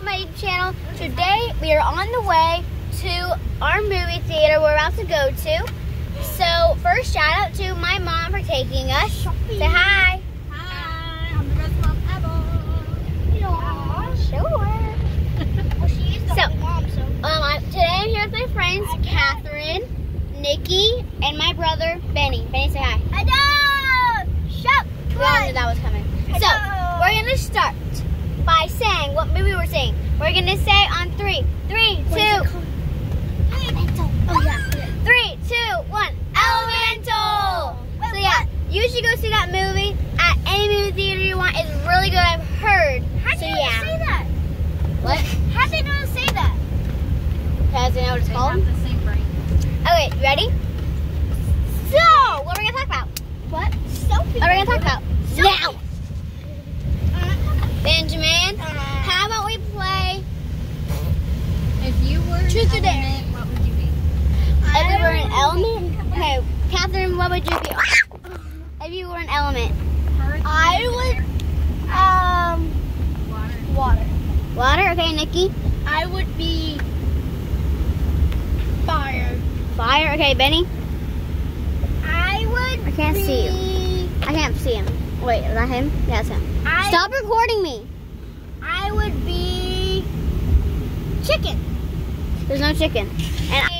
to my channel. Today we are on the way to our movie theater we're about to go to. So first shout out to my mom for taking us. Say hi. Hi, I'm the best mom ever. Aw, sure. Well, she is the So, mom, so. Um, I, today I'm here with my friends Catherine, Nikki, and my brother Benny. Benny, say hi. Know. Shut We all knew that was coming. So Hello. we're gonna start by saying what movie we're seeing. We're gonna say on three, three, two, Oh yeah. three, two, one. Elemental. So yeah, you should go see that movie at any movie theater you want. It's really good. I've heard. How so do you yeah. say that? What? How do you know to say that? Does you know what it's called? the same brain. Okay, you ready? So, what are we gonna talk about? What? Sophie. What are we gonna talk about? Now, Uh, Benjamin. How about we play? If you were Truth or an dare? element, what would you be? If we were an element. Okay, Catherine, what would you be? If you were an element. I would. Um. Water. Water. Water. Okay, Nikki. I would be. Fire. Fire. Okay, Benny. I would. I can't see you. I can't see him. Wait, is that him? Yeah, that's him. I, Stop recording me. I would be chicken. There's no chicken. And